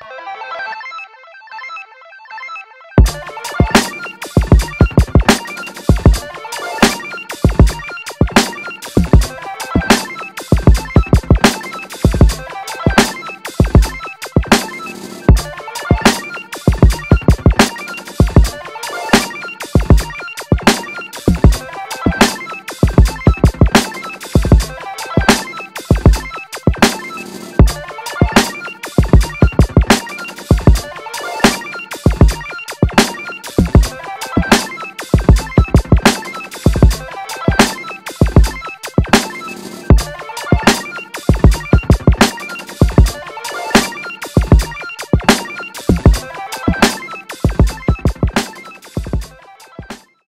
you